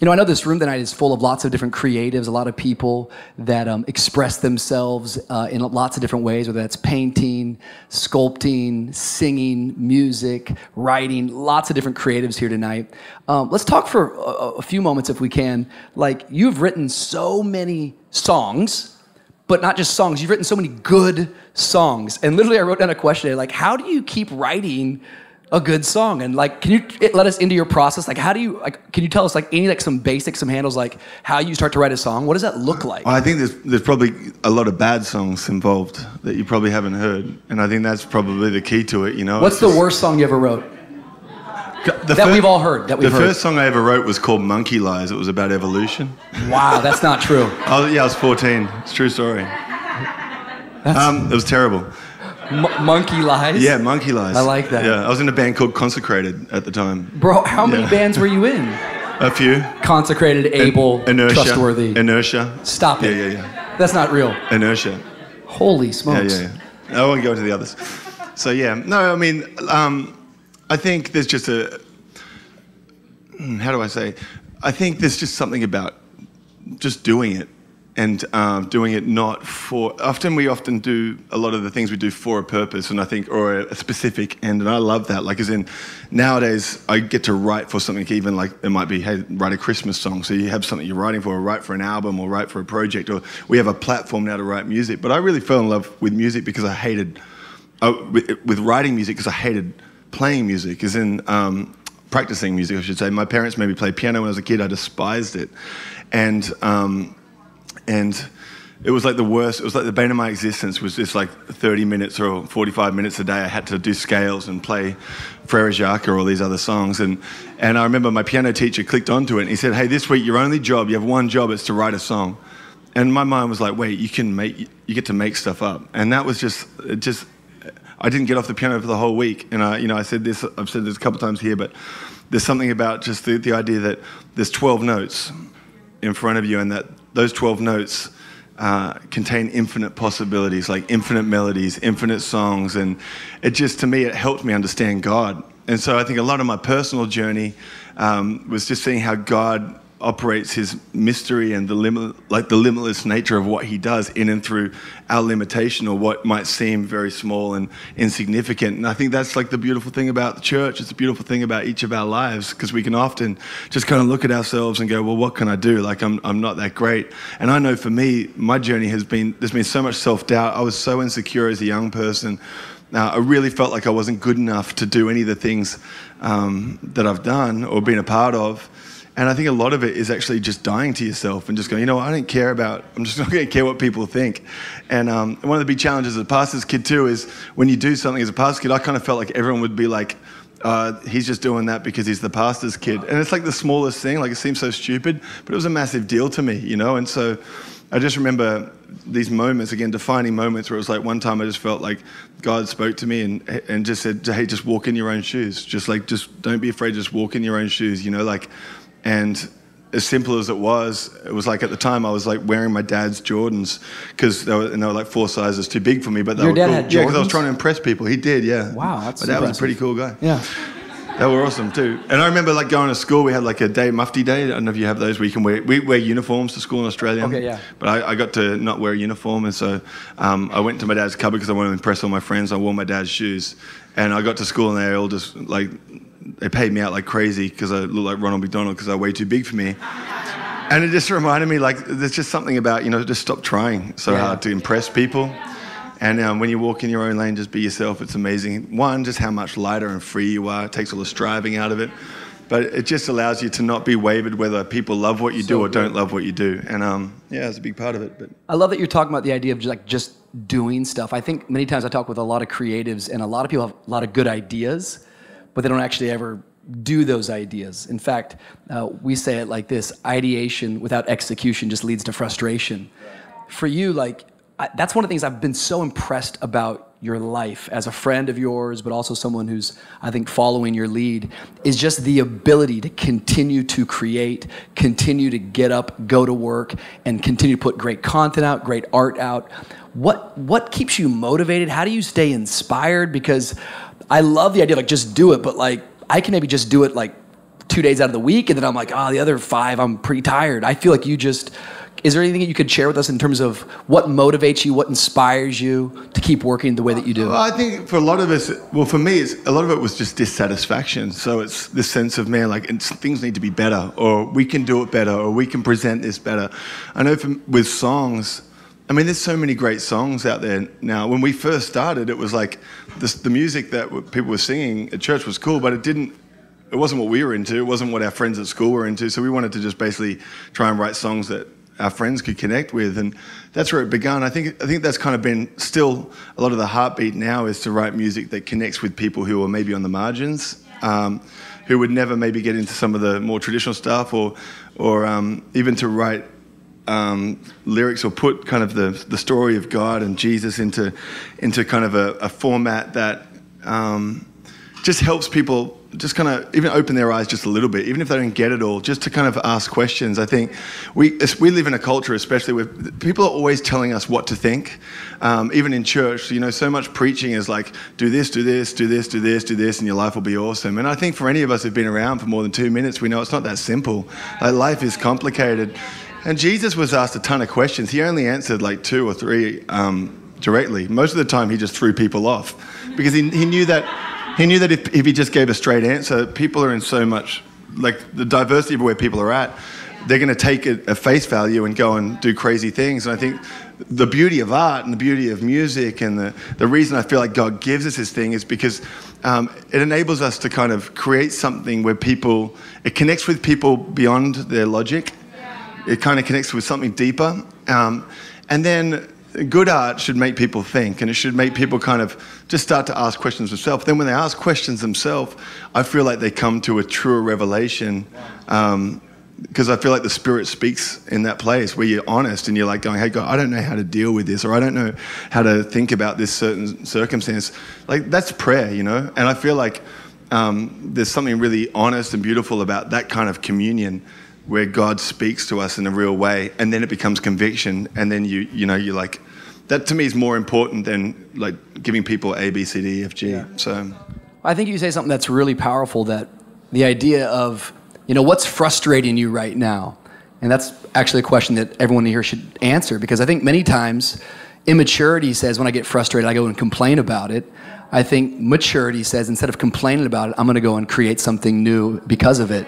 You know, I know this room tonight is full of lots of different creatives, a lot of people that um, express themselves uh, in lots of different ways, whether that's painting, sculpting, singing, music, writing, lots of different creatives here tonight. Um, let's talk for a, a few moments, if we can. Like, you've written so many songs but not just songs. You've written so many good songs. And literally, I wrote down a question like, how do you keep writing a good song. And like can you let us into your process? Like how do you like can you tell us like any like some basics some handles like how you start to write a song? What does that look like? Well, i think there's there's probably a lot of bad songs involved that you probably haven't heard. And i think that's probably the key to it you know? What's the just, worst song you ever wrote? That we we've all heard that we've the heard. first song i ever wrote was called monkey lies. It was about evolution. Wow that's not true. Oh yeah i was 14 it's a true story. Um, it was terrible M- monkey lies. Yeah, monkey lies. I like that. Yeah, I was in a band called Consecrated at the time. Bro, how many Yeah. bands were you in? A few. Consecrated, able, Inertia. trustworthy. Inertia. Stop it. Yeah, yeah, yeah. That's not real. Inertia. Holy smokes. yeah, yeah. yeah. I won't go into the others. So yeah, no, I mean, um, I think there's just a. hmm, How do I say? I think there's just something about just doing it and um, doing it not for. Often we often do a lot of the things we do for a purpose, and I think or a specific end, and I love that. Like as in, nowadays I get to write for something. Even like it might be, hey, write a Christmas song. So you have something you're writing for, or write for an album, or write for a project, or we have a platform now to write music. But I really fell in love with music because I hated uh, with, writing music because I hated playing music. As in. Um, practicing music, I should say. My parents made me play piano when I was a kid. I despised it, and um, and it was like the worst. It was like the bane of my existence was just like 30 minutes or 45 minutes a day. I had to do scales and play Frere Jacques or all these other songs. And, and I remember my piano teacher clicked onto it and he said, hey, this week your only job, you have one job, it's to write a song. And my mind was like, wait, you can make, you get to make stuff up. And that was just, it just, I didn't get off the piano for the whole week. And I, you know, I said this, I've said this a couple times here, but there's something about just the, the idea that there's 12 notes in front of you and that those 12 notes uh, contain infinite possibilities, like infinite melodies, infinite songs. And it just, to me, it helped me understand God. And so I think a lot of my personal journey um, was just seeing how God operates his mystery and the limit, like the limitless nature of what he does in and through our limitation or what might seem very small and insignificant. And I think that's like the beautiful thing about the church. It's a beautiful thing about each of our lives because we can often just kind of look at ourselves and go, well, what can I do? Like I'm, I'm not that great. And I know for me, my journey has been, there's been so much self-doubt. I was so insecure as a young person. Uh, I really felt like I wasn't good enough to do any of the things um, that I've done or been a part of. And I think a lot of it is actually just dying to yourself and just going, you know I don't care about, I'm just not going to care what people think. And um, one of the big challenges as a pastor's kid too is when you do something as a pastor's kid, I kind of felt like everyone would be like, uh, he's just doing that because he's the pastor's kid. And it's like the smallest thing, like it seems so stupid, but it was a massive deal to me, you know? And so I just remember these moments, again, defining moments where it was like one time I just felt like God spoke to me and, and just said, hey, just walk in your own shoes. Just like, just don't be afraid, just walk in your own shoes, you know? Like, and as simple as it was, it was like at the time I was like wearing my dad's Jordans because they were, and they were like four sizes too big for me. But they Your were dad cool. had Yeah, because I was trying to impress people. He did, yeah. Wow, that's My dad was a pretty cool guy. Yeah. They were awesome too. And I remember like going to school. We had like a day mufti day. I don't know if you have those where you can wear we wear uniforms to school in Australia. Okay, yeah. But I, I got to not wear a uniform, and so um, I went to my dad's cupboard because I wanted to impress all my friends. I wore my dad's shoes, and I got to school and they all just like they paid me out like crazy because I looked like Ronald McDonald because I way too big for me. And it just reminded me, like, there's just something about, you know, just stop trying so Yeah. hard to impress people. And um, when you walk in your own lane, just be yourself. It's amazing. One, just how much lighter and free you are. It takes all the striving out of it. But it just allows you to not be wavered whether people love what you do So or don't love what you do. And um, yeah, it's a big part of it. But I love that you're talking about the idea of just like just doing stuff. I think many times I talk with a lot of creatives, and a lot of people have a lot of good ideas, but they don't actually ever do those ideas. In fact, uh, we say it like this: ideation without execution just leads to frustration. For you, like I, that's one of the things I've been so impressed about your life as a friend of yours, but also someone who's, I think, following your lead, is just the ability to continue to create, continue to get up, go to work, and continue to put great content out, great art out. What what keeps you motivated? How do you stay inspired? Because I love the idea like just do it, but like I can maybe just do it like two days out of the week, and then I'm like, oh, the other five, I'm pretty tired. I feel like you just. Is there anything that you could share with us in terms of what motivates you, what inspires you to keep working the way that you do? Well, I think for a lot of us, well, for me, a lot of it was just dissatisfaction. So it's this sense of, man, like things need to be better, or we can do it better, or we can present this better. I know with songs, I mean, there's so many great songs out there now. When we first started, it was like the music that people were singing at church was cool, but it didn't it wasn't what we were into. It wasn't what our friends at school were into. So we wanted to just basically try and write songs that our friends could connect with, and that's where it began. I think I think that's kind of been still a lot of the heartbeat now is to write music that connects with people who are maybe on the margins, um, who would never maybe get into some of the more traditional stuff, or or um, even to write. Um, lyrics or put kind of the, the story of God and Jesus into into kind of a, a format that um, just helps people just kind of even open their eyes just a little bit, even if they don't get it all, just to kind of ask questions. I think we we live in a culture, especially where people are always telling us what to think. Um, even in church, you know, so much preaching is like, do this, do this, do this, do this, do this, and your life will be awesome. And I think for any of us who've been around for more than two minutes, we know it's not that simple. Like life is complicated. And Jesus was asked a ton of questions. He only answered like two or three um, directly. Most of the time, he just threw people off because he, he knew that he knew that if, if he just gave a straight answer, people are in so much, like the diversity of where people are at, they're going to take at face value and go and do crazy things. And I think the beauty of art and the beauty of music and the, the reason I feel like God gives us this thing is because um, it enables us to kind of create something where people, it connects with people beyond their logic. It kind of connects with something deeper. Um, and then good art should make people think and it should make people kind of just start to ask questions themselves. Then, when they ask questions themselves, I feel like they come to a truer revelation because um, I feel like the Spirit speaks in that place where you're honest and you're like going, hey, God, I don't know how to deal with this or I don't know how to think about this certain circumstance. Like, that's prayer, you know? And I feel like um, there's something really honest and beautiful about that kind of communion where God speaks to us in a real way, and then it becomes conviction, and then you you know you're like, that to me is more important than like giving people A B C D F G. Yeah. So, I think you say something that's really powerful. That the idea of you know what's frustrating you right now, and that's actually a question that everyone here should answer because I think many times immaturity says when I get frustrated I go and complain about it. I think maturity says instead of complaining about it, I'm going to go and create something new because of it.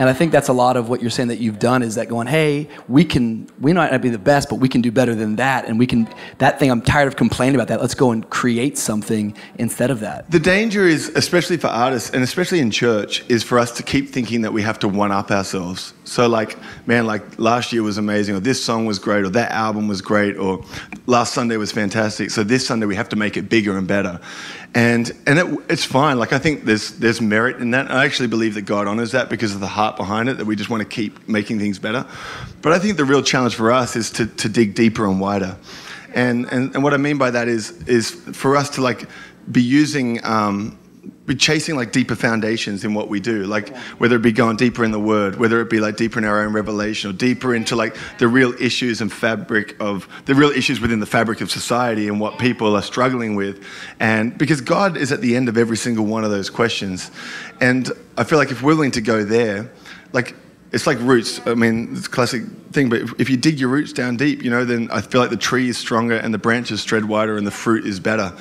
And I think that's a lot of what you're saying that you've done is that going, hey, we can, we might not be the best, but we can do better than that. And we can, that thing, I'm tired of complaining about that. Let's go and create something instead of that. The danger is, especially for artists and especially in church, is for us to keep thinking that we have to one up ourselves. So, like, man, like last year was amazing, or this song was great, or that album was great, or last Sunday was fantastic. So, this Sunday we have to make it bigger and better and and it, it's fine. Like I think there's there's merit in that. I actually believe that God honors that because of the heart behind it. That we just want to keep making things better. But I think the real challenge for us is to to dig deeper and wider. And and, and what I mean by that is is for us to like be using um, be chasing like deeper foundations in what we do like whether it be going deeper in the word whether it be like deeper in our own revelation or deeper into like the real issues and fabric of the real issues within the fabric of society and what people are struggling with and because god is at the end of every single one of those questions and i feel like if we're willing to go there like it's like roots. I mean, it's a classic thing, but if you dig your roots down deep, you know, then I feel like the tree is stronger and the branches spread wider and the fruit is better.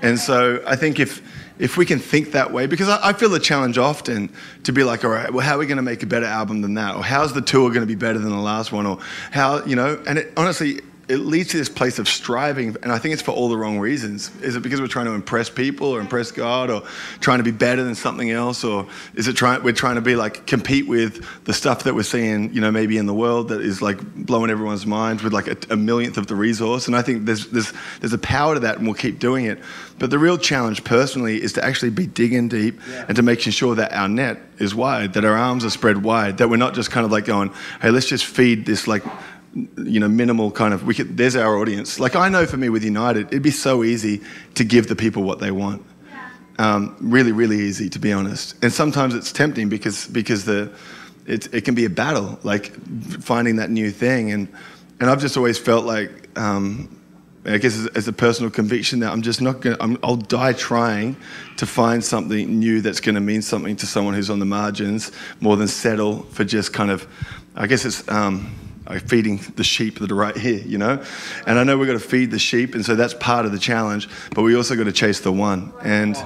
And so I think if if we can think that way, because I, I feel the challenge often to be like, all right, well, how are we going to make a better album than that? Or how's the tour going to be better than the last one? Or how, you know, and it, honestly, it leads to this place of striving, and I think it's for all the wrong reasons. Is it because we're trying to impress people or impress God, or trying to be better than something else, or is it trying we're trying to be like compete with the stuff that we're seeing, you know, maybe in the world that is like blowing everyone's minds with like a, a millionth of the resource? And I think there's there's there's a power to that, and we'll keep doing it. But the real challenge, personally, is to actually be digging deep yeah. and to making sure that our net is wide, that our arms are spread wide, that we're not just kind of like going, hey, let's just feed this like you know, minimal kind of, we could, there's our audience. Like I know for me with United, it'd be so easy to give the people what they want. Um, really, really easy, to be honest. And sometimes it's tempting because, because the, it, it can be a battle, like finding that new thing. And, and I've just always felt like, um, I guess as, as a personal conviction that I'm just not going to, I'll die trying to find something new that's going to mean something to someone who's on the margins more than settle for just kind of, I guess it's, um, feeding the sheep that are right here, you know? And I know we've got to feed the sheep, and so that's part of the challenge, but we also got to chase the one. And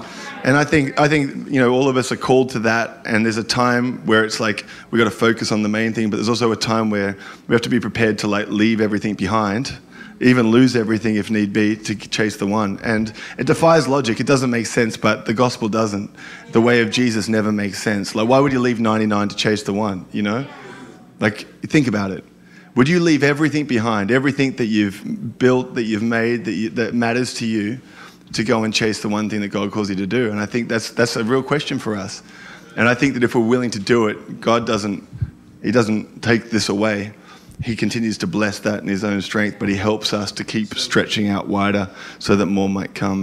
and I think I think you know all of us are called to that, and there's a time where it's like we've got to focus on the main thing, but there's also a time where we have to be prepared to like leave everything behind even lose everything if need be to chase the one. And it defies logic. It doesn't make sense, but the gospel doesn't. The way of Jesus never makes sense. Like, why would you leave 99 to chase the one, you know? Like, think about it. Would you leave everything behind, everything that you've built, that you've made, that, you, that matters to you, to go and chase the one thing that God calls you to do? And I think that's, that's a real question for us. And I think that if we're willing to do it, God doesn't, He doesn't take this away. He continues to bless that in His own strength, but He helps us to keep stretching out wider so that more might come.